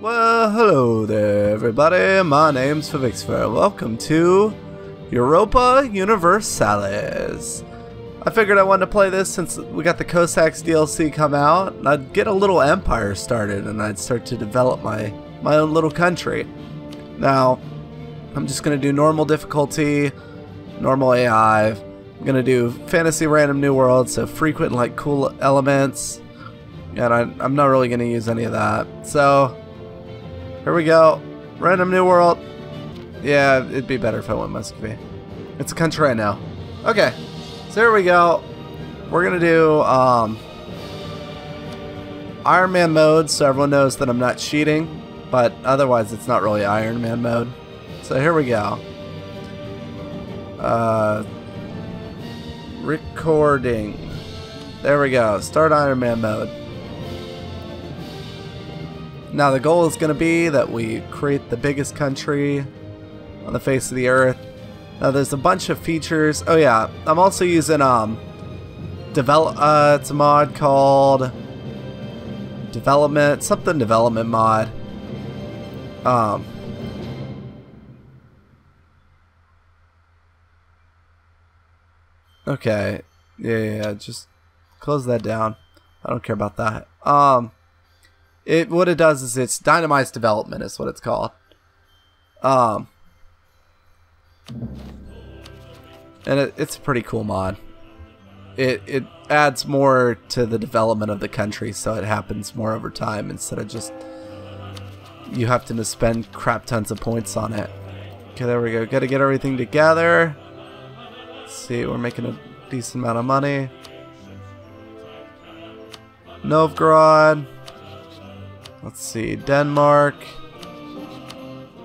Well, hello there, everybody. My name's Felvixopher. Welcome to Europa Universalis. I figured I wanted to play this since we got the Cossacks DLC come out, and I'd get a little empire started, and I'd start to develop my my own little country. Now, I'm just gonna do normal difficulty, normal AI. I'm gonna do fantasy random new world, so frequent like cool elements, and I, I'm not really gonna use any of that. So here we go. Random New World. Yeah, it'd be better if I went Muscovy. It's a country right now. Okay, so here we go. We're gonna do um, Iron Man mode, so everyone knows that I'm not cheating, but otherwise it's not really Iron Man mode. So here we go. Uh, recording. There we go. Start Iron Man mode. Now the goal is going to be that we create the biggest country on the face of the earth. Now there's a bunch of features. Oh yeah, I'm also using um develop uh it's a mod called development something development mod. Um Okay. Yeah, yeah, yeah, just close that down. I don't care about that. Um it what it does is it's dynamized development is what it's called. Um, and it, it's a pretty cool mod. It it adds more to the development of the country, so it happens more over time instead of just you have to spend crap tons of points on it. Okay, there we go. Got to get everything together. Let's see, we're making a decent amount of money. Novgorod. Let's see, Denmark,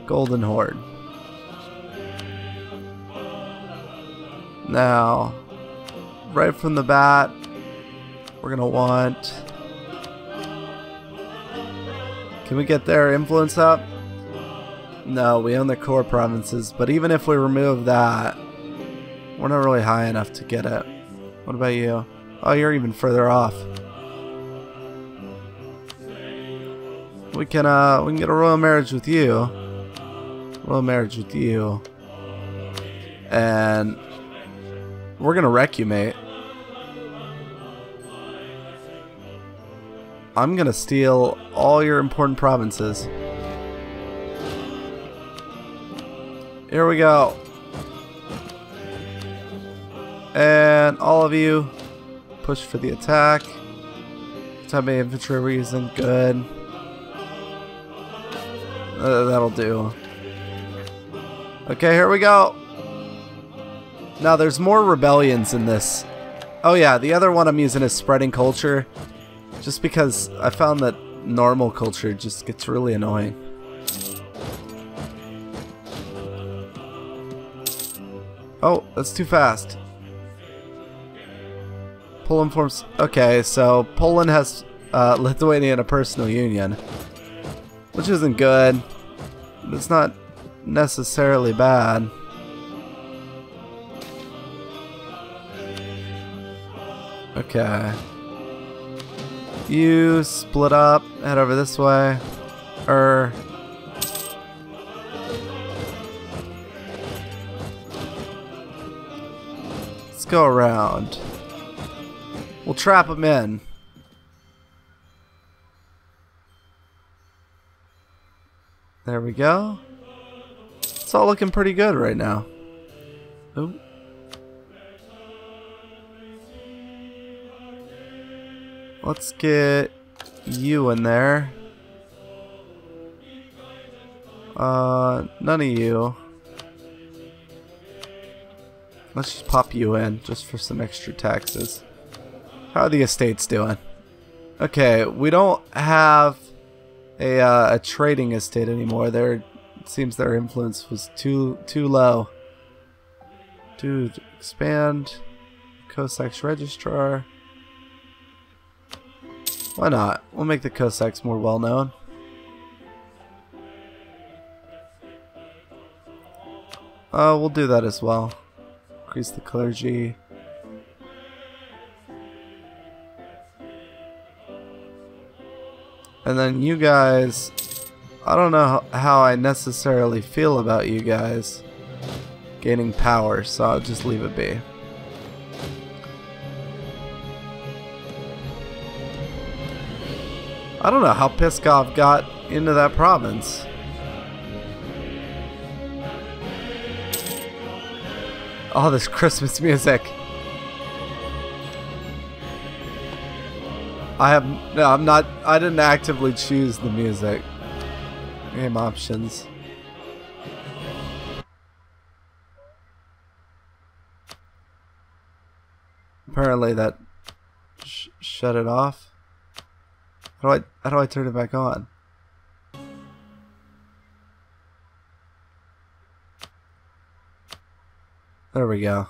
Golden Horde. Now, right from the bat, we're gonna want. Can we get their influence up? No, we own the core provinces, but even if we remove that, we're not really high enough to get it. What about you? Oh, you're even further off. We can uh we can get a royal marriage with you. Royal marriage with you. And we're gonna wreck you, mate. I'm gonna steal all your important provinces. Here we go. And all of you push for the attack. Of infantry using, good. Uh, that'll do. Okay, here we go. Now, there's more rebellions in this. Oh yeah, the other one I'm using is spreading culture. Just because I found that normal culture just gets really annoying. Oh, that's too fast. Poland forms... Okay, so Poland has uh, Lithuania in a personal union. Which isn't good. But it's not necessarily bad. Okay. You split up, head over this way. Er. Let's go around. We'll trap them in. There we go. It's all looking pretty good right now. Oh. Let's get you in there. Uh, none of you. Let's just pop you in, just for some extra taxes. How are the estates doing? Okay, we don't have a uh, a trading estate anymore. Their seems their influence was too too low. Dude, expand Cossacks registrar. Why not? We'll make the Cossacks more well known. Uh, we'll do that as well. Increase the clergy. And then you guys I don't know how I necessarily feel about you guys gaining power, so I'll just leave it be. I don't know how Piskov got into that province. All this Christmas music. I have no, I'm not I didn't actively choose the music. Game options. Apparently that sh shut it off. How do I how do I turn it back on? There we go.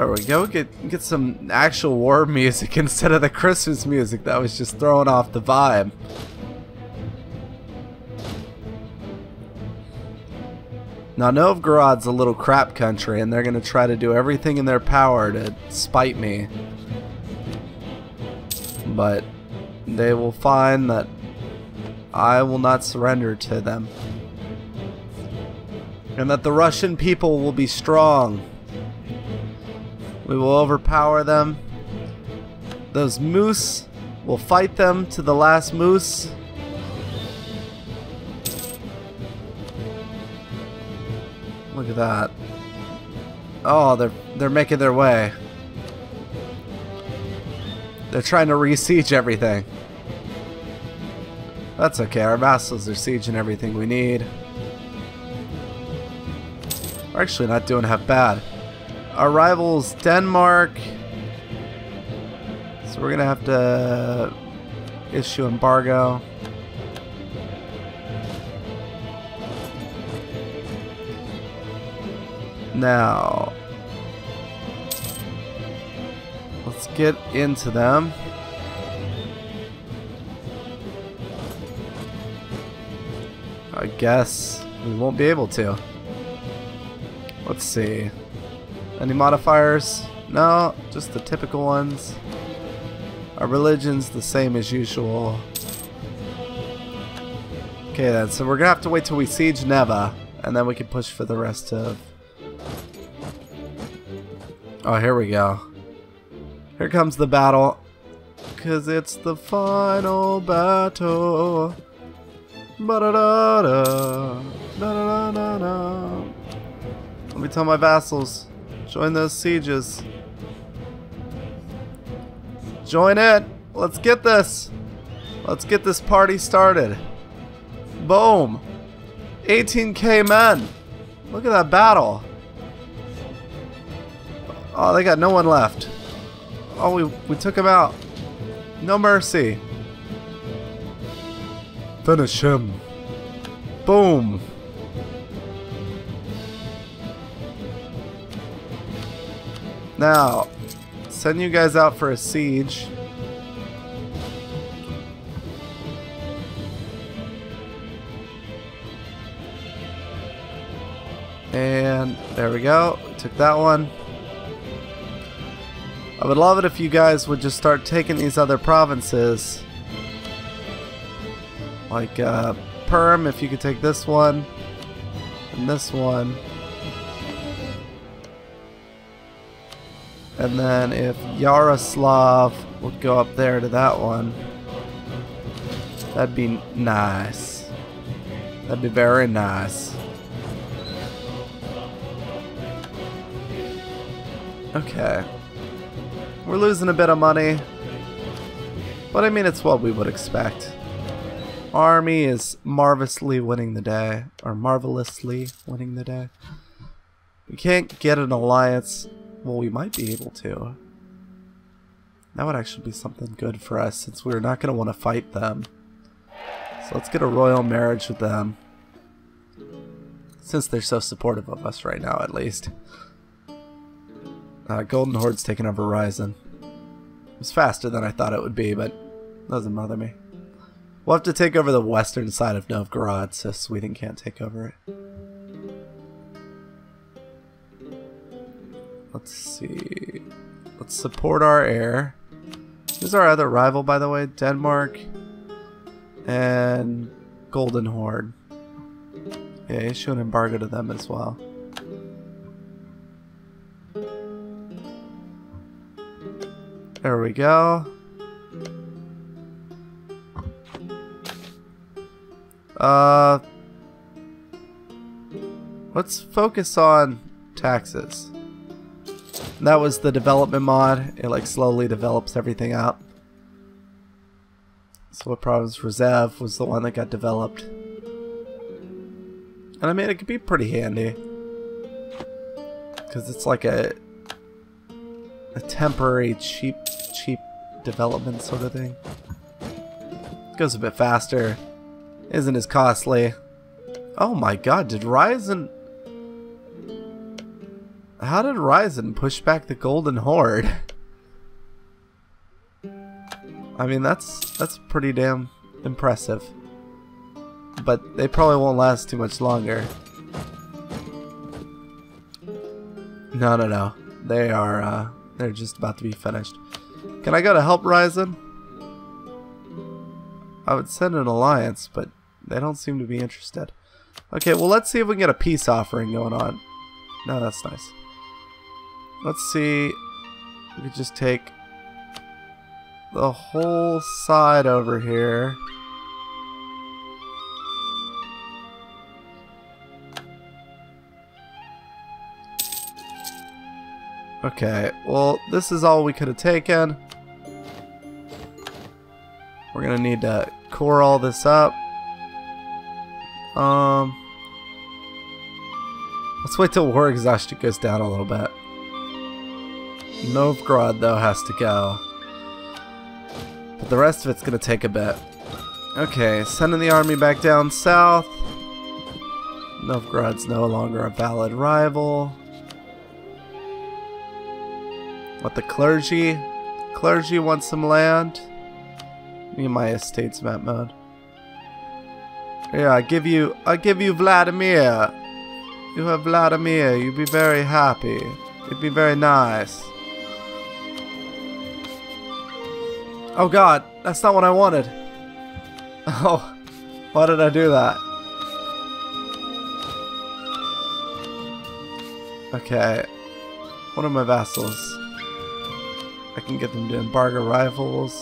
There we go. Get get some actual war music instead of the Christmas music that was just throwing off the vibe. Now Novgorod's a little crap country and they're going to try to do everything in their power to spite me. But they will find that I will not surrender to them. And that the Russian people will be strong. We will overpower them. Those moose will fight them to the last moose. Look at that. Oh, they're they're making their way. They're trying to re-siege everything. That's okay, our vassals are sieging everything we need. We're actually not doing half bad. Our rival's Denmark. So we're gonna have to issue embargo. Now, let's get into them. I guess we won't be able to. Let's see. Any modifiers? No, just the typical ones. Our religion's the same as usual. Okay then, so we're gonna have to wait till we siege Neva, and then we can push for the rest of... Oh, here we go. Here comes the battle. Cause it's the final battle. Ba da da da. Da da da da Let me tell my vassals. Join those sieges. Join it. Let's get this. Let's get this party started. Boom. 18k men. Look at that battle. Oh, they got no one left. Oh, we, we took him out. No mercy. Finish him. Boom. Now, send you guys out for a siege. And there we go. Took that one. I would love it if you guys would just start taking these other provinces like uh, Perm, if you could take this one and this one. And then if Yaroslav would go up there to that one, that'd be nice. That'd be very nice. Okay. We're losing a bit of money. But I mean, it's what we would expect army is marvelously winning the day, or marvelously winning the day. We can't get an alliance. Well, we might be able to. That would actually be something good for us, since we're not going to want to fight them. So let's get a royal marriage with them. Since they're so supportive of us right now, at least. Uh, Golden Horde's taking over Ryazan. It was faster than I thought it would be, but doesn't bother me. We'll have to take over the western side of Novgorod, so Sweden can't take over it. Let's see. Let's support our heir. Who's our other rival, by the way? Denmark and Golden Horde. Yeah, issue an embargo to them as well. There we go. Uh, let's focus on taxes. That was the development mod. It like slowly develops everything out. So what province Reserve was the one that got developed. And I mean it could be pretty handy. Cause it's like a a temporary cheap cheap development sort of thing. Goes a bit faster. Isn't as costly. Oh my god, did Ryazan how did Ryazan push back the Golden Horde? I mean, that's that's pretty damn impressive. But they probably won't last too much longer. No, no, no. They are, uh, they're just about to be finished. Can I go to help Ryazan? I would send an alliance, but they don't seem to be interested. Okay, well, let's see if we can get a peace offering going on. No, that's nice. Let's see. We could just take the whole side over here. Okay, well, this is all we could have taken. We're gonna need to core all this up. Um, let's wait till war exhaustion goes down a little bit. Novgorod, though, has to go. But the rest of it's going to take a bit. Okay, sending the army back down south. Novgorod's no longer a valid rival. What, the clergy? Clergy wants some land? Me and my estates map mode. Yeah, I give you, I give you Vladimir. You have Vladimir, you'd be very happy. It'd be very nice. Oh god, that's not what I wanted. Oh, why did I do that? Okay, one of my vassals. I can get them to embargo rifles.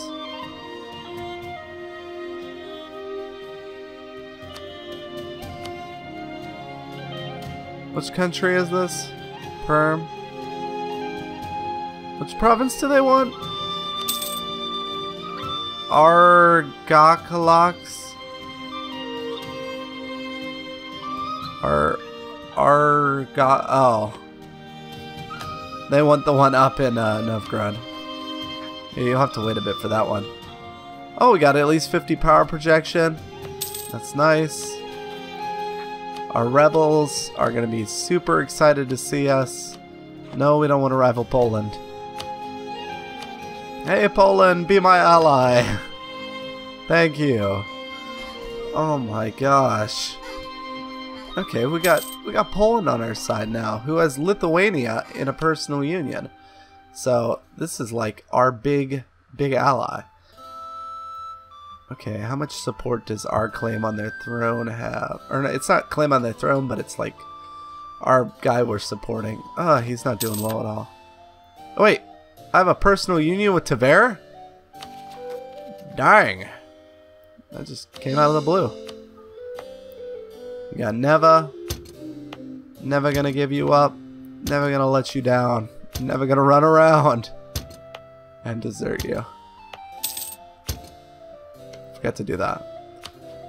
Which country is this? Perm. Which province do they want? Argakalax? Ar... Arga... Oh. They want the one up in uh, Novgorod. Yeah, you'll have to wait a bit for that one. Oh, we got at least 50 power projection. That's nice. Our rebels are going to be super excited to see us. No, we don't want to rival Poland. Hey Poland, be my ally. Thank you. Oh my gosh. Okay, we got we got Poland on our side now, who has Lithuania in a personal union. So this is like our big big ally. Okay, how much support does our claim on their throne have? Or no, it's not claim on their throne, but it's like our guy we're supporting. Oh, he's not doing well at all. Oh, wait, I have a personal union with Tver? Dang. That just came out of the blue. We got Neva. Never gonna give you up. Never gonna let you down. Never gonna run around. And desert you. Forgot to do that.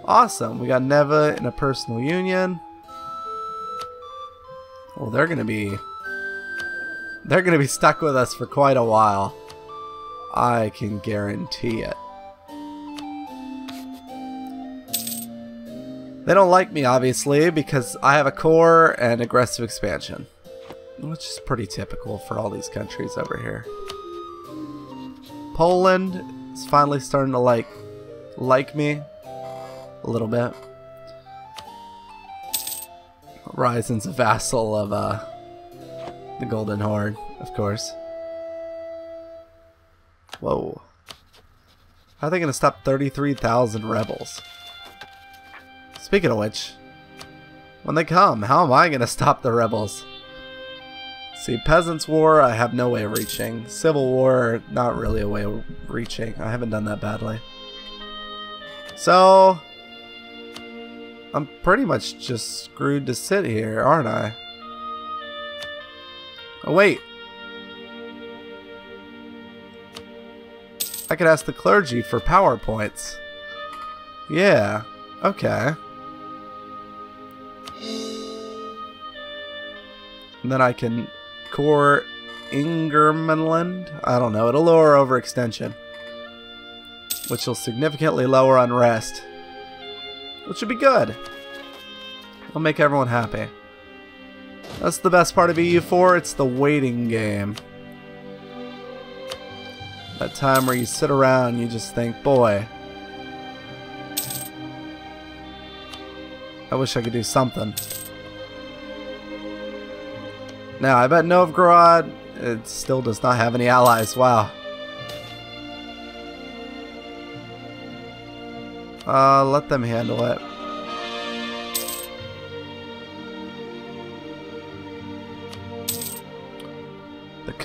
Awesome. We got Neva in a personal union. Well, they're gonna be they're going to be stuck with us for quite a while. I can guarantee it. They don't like me, obviously, because I have a core and aggressive expansion. Which is pretty typical for all these countries over here. Poland is finally starting to like like me a little bit. Ryazan's a vassal of uh, the Golden Horde, of course. Whoa. How are they going to stop 33,000 rebels? Speaking of which, when they come, how am I going to stop the rebels? See, Peasants' War, I have no way of reaching. Civil War, not really a way of reaching. I haven't done that badly. So, I'm pretty much just screwed to sit here, aren't I? Oh, wait. I could ask the clergy for PowerPoints. Yeah, okay. And then I can core Ingermanland? I don't know, it'll lower overextension. Which will significantly lower unrest. Which would be good. It'll make everyone happy. That's the best part of EU4, it's the waiting game. That time where you sit around and you just think, boy, I wish I could do something. Now, I bet Novgorod, it still does not have any allies. Wow. Uh, let them handle it.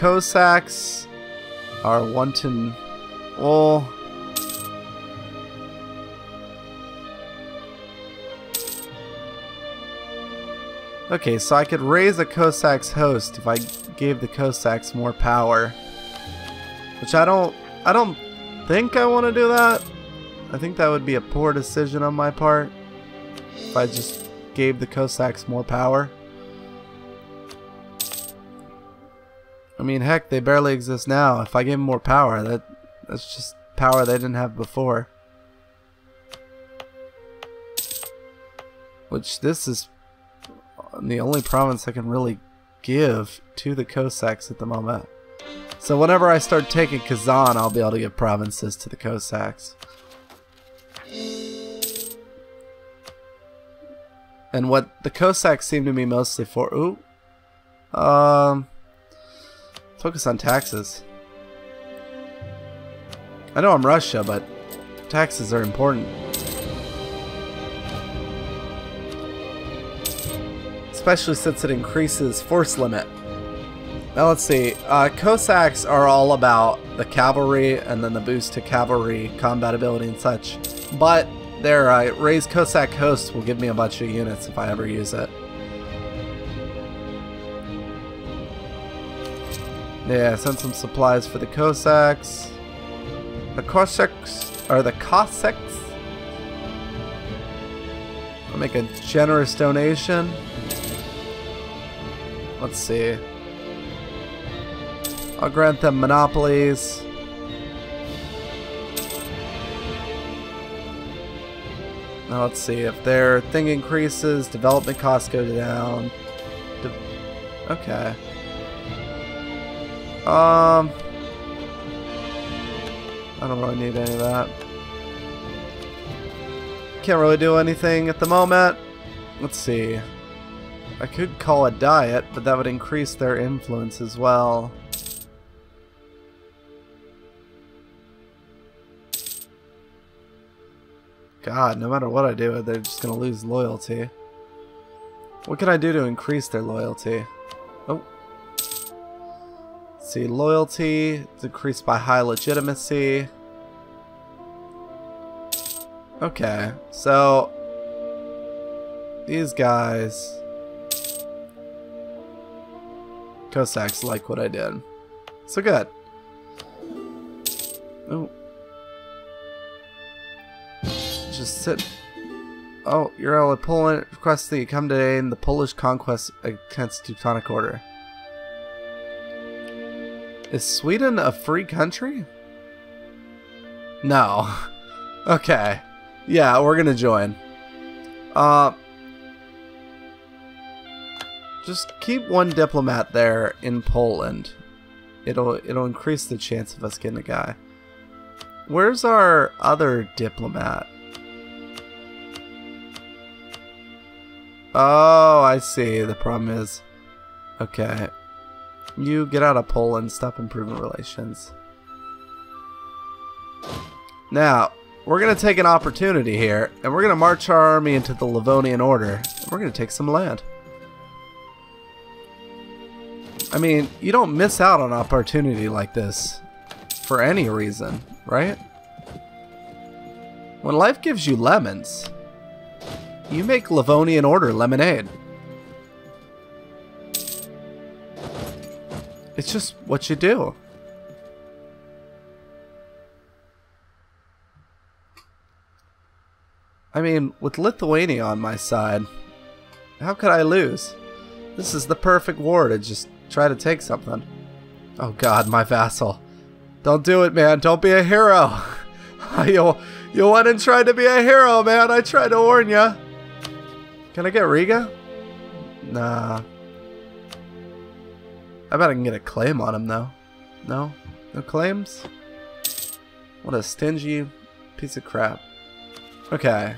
Cossacks are wanting... Well... Okay, so I could raise a Cossacks host if I gave the Cossacks more power. Which I don't... I don't think I want to do that. I think that would be a poor decision on my part. If I just gave the Cossacks more power. Mean, heck, they barely exist now. If I gave them more power, that that's just power they didn't have before. Which this is the only province I can really give to the Cossacks at the moment. So whenever I start taking Kazan, I'll be able to give provinces to the Cossacks. And what the Cossacks seem to be mostly for... Ooh. Um... Focus on taxes. I know I'm Russia, but taxes are important. especially since it increases force limit. Now let's see, uh, Cossacks are all about the cavalry and then the boost to cavalry combat ability and such. But their uh, raised Cossack host will give me a bunch of units if I ever use it. Yeah, send some supplies for the Cossacks. The Cossacks, are the Cossacks? I'll make a generous donation. Let's see. I'll grant them monopolies. Now let's see, if their thing increases, development costs go down. De okay. Um, I don't really need any of that. Can't really do anything at the moment. Let's see. I could call a diet, but that would increase their influence as well. God, no matter what I do, they're just going to lose loyalty. What can I do to increase their loyalty? See, loyalty decreased by high legitimacy. Okay, so these guys Cossacks like what I did. So good. Oh. Just sit. Oh, you're all Poland request that you come today in the Polish conquest against Teutonic Order. Is Sweden a free country? No. okay. Yeah, we're gonna join. Uh, just keep one diplomat there in Poland. It'll it'll increase the chance of us getting a guy. Where's our other diplomat? Oh, I see. The problem is... Okay. You get out of Poland, stop improving relations. Now, we're going to take an opportunity here, and we're going to march our army into the Livonian Order, and we're going to take some land. I mean, you don't miss out on opportunity like this for any reason, right? When life gives you lemons, you make Livonian Order lemonade. It's just what you do. I mean, with Lithuania on my side, how could I lose? This is the perfect war to just try to take something. Oh god, my vassal. Don't do it, man. Don't be a hero. you, you went and tried to be a hero, man. I tried to warn you. Can I get Riga? Nah. I bet I can get a claim on him, though. No? No claims? What a stingy piece of crap. Okay.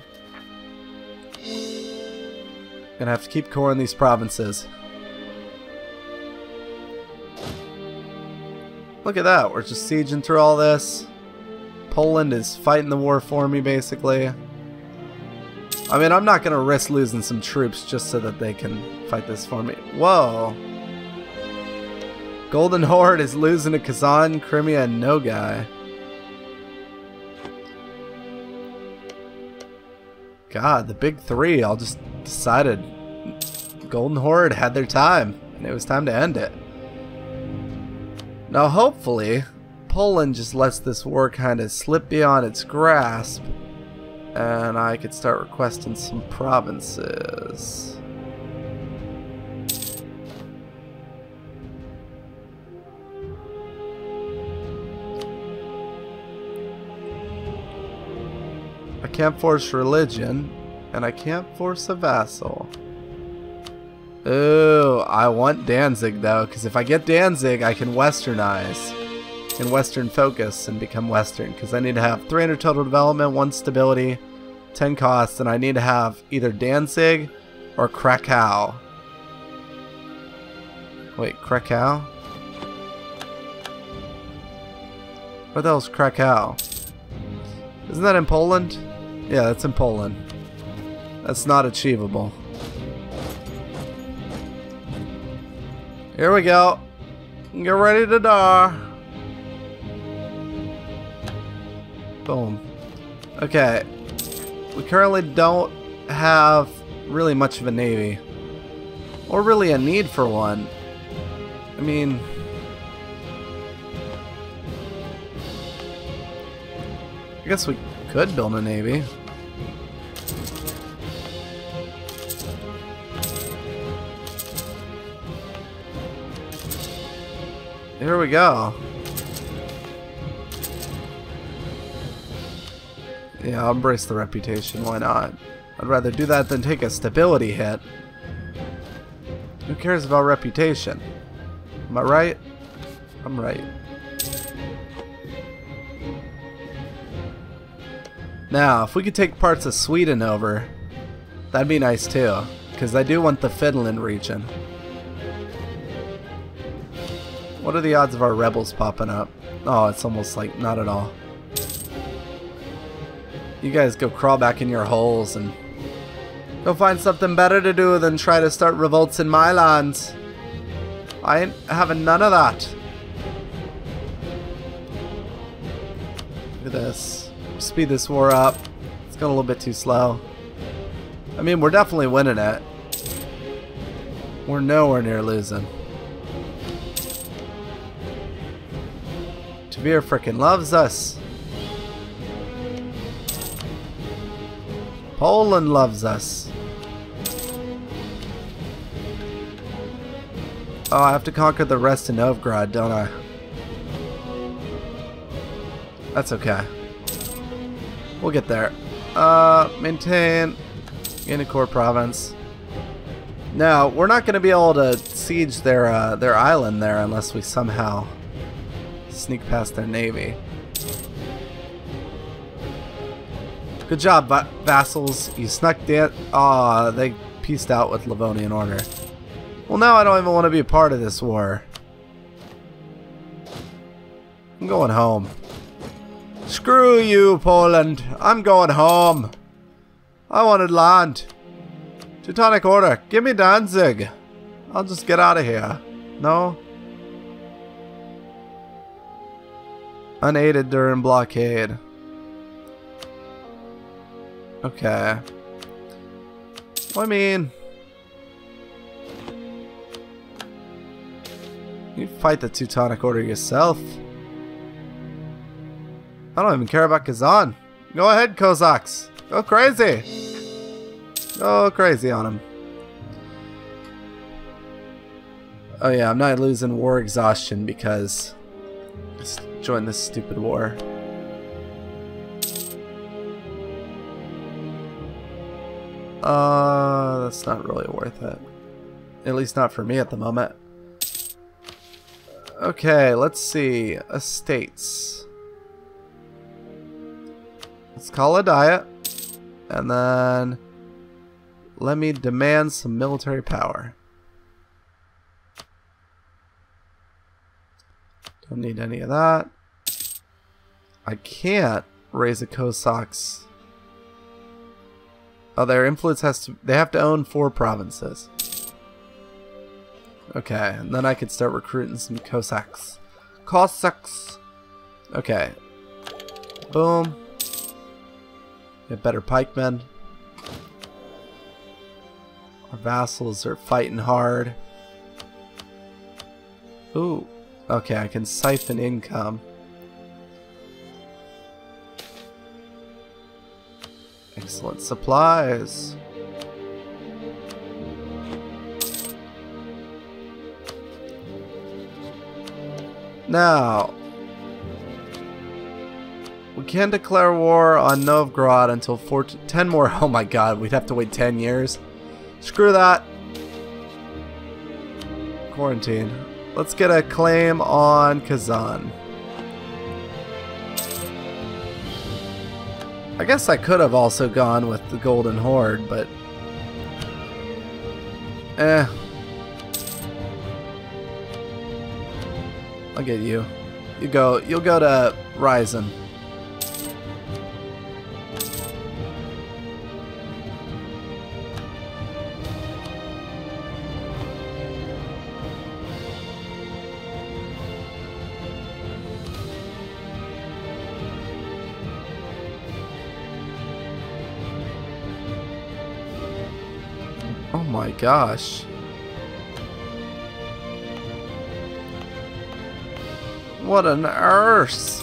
Gonna have to keep coring these provinces. Look at that, we're just sieging through all this. Poland is fighting the war for me, basically. I mean, I'm not gonna risk losing some troops just so that they can fight this for me. Whoa. Golden Horde is losing to Kazan, Crimea, and Nogai. God, the big three all just decided Golden Horde had their time, and it was time to end it. Now, hopefully, Poland just lets this war kind of slip beyond its grasp, and I could start requesting some provinces. Can't force religion, and I can't force a vassal. Ooh, I want Danzig though, because if I get Danzig, I can westernize and western focus and become western, because I need to have 300 total development, 1 stability, 10 costs, and I need to have either Danzig or Krakow. Wait, Krakow? Where the hell's Krakow? Isn't that in Poland? Yeah, that's in Poland. That's not achievable. Here we go. Get ready to die. Boom. Okay. We currently don't have really much of a navy. Or really a need for one. I mean... I guess we could build a navy. Here we go. Yeah, I'll embrace the reputation, why not? I'd rather do that than take a stability hit. Who cares about reputation? Am I right? I'm right. Now, if we could take parts of Sweden over, that'd be nice too, because I do want the Finland region. What are the odds of our rebels popping up? Oh, it's almost like not at all. You guys go crawl back in your holes and go find something better to do than try to start revolts in my lands. I ain't having none of that. Look at this. Speed this war up. It's going a little bit too slow. I mean, we're definitely winning it. We're nowhere near losing. Tavir frickin' loves us. Poland loves us. Oh, I have to conquer the rest of Novgorod, don't I? That's okay. We'll get there. Uh, maintain Unicor province. Now, we're not going to be able to siege their uh, their island there unless we somehow sneak past their navy. Good job, va vassals. You snuck that. Aw, they pieced out with Livonian Order. Well, now I don't even want to be a part of this war. I'm going home. Screw you, Poland. I'm going home. I wanted land. Teutonic Order, give me Danzig. I'll just get out of here. No? Unaided during blockade. Okay. Well, I mean... You fight the Teutonic Order yourself. I don't even care about Kazan. Go ahead, Cossacks. Go crazy. Go crazy on him. Oh yeah, I'm not losing war exhaustion because join this stupid war. Uh, that's not really worth it. At least not for me at the moment. Okay, let's see. Estates. Let's call a diet. And then let me demand some military power. Don't need any of that. I can't raise a Cossacks. Oh, their influence has to... They have to own four provinces. Okay, and then I could start recruiting some Cossacks. Cossacks! Okay. Boom. Get better pikemen. Our vassals are fighting hard. Ooh. Okay, I can siphon income. Excellent supplies. Now, we can declare war on Novgorod until 14, 10 more. Oh my god, we'd have to wait 10 years. Screw that. Quarantine. Let's get a claim on Kazan. I guess I could have also gone with the Golden Horde, but... Eh. I'll get you. You go. You'll go to Ryazan. Gosh. What an arse.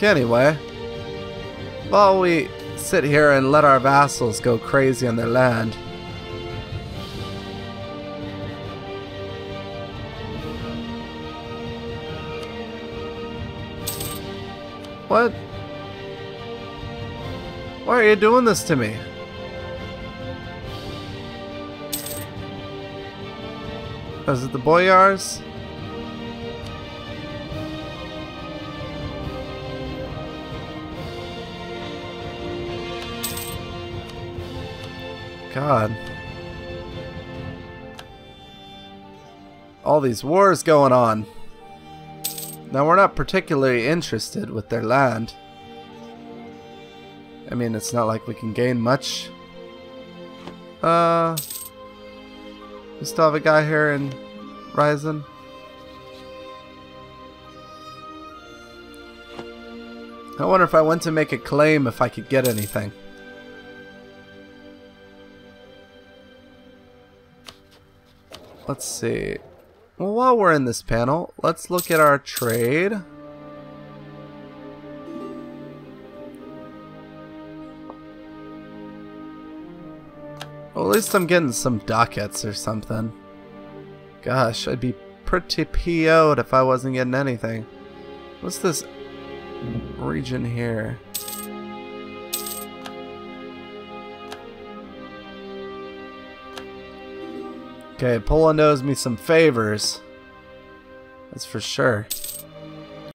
Anyway, while we sit here and let our vassals go crazy on their land, are you doing this to me? Is it the Boyars? God. All these wars going on. Now we're not particularly interested with their land. I mean, it's not like we can gain much. Uh, we still have a guy here in Ryazan. I wonder if I went to make a claim if I could get anything. Let's see. Well, while we're in this panel, let's look at our trade. Well, at least I'm getting some ducats or something. Gosh, I'd be pretty PO'd if I wasn't getting anything. What's this region here? Okay, Poland owes me some favors. That's for sure.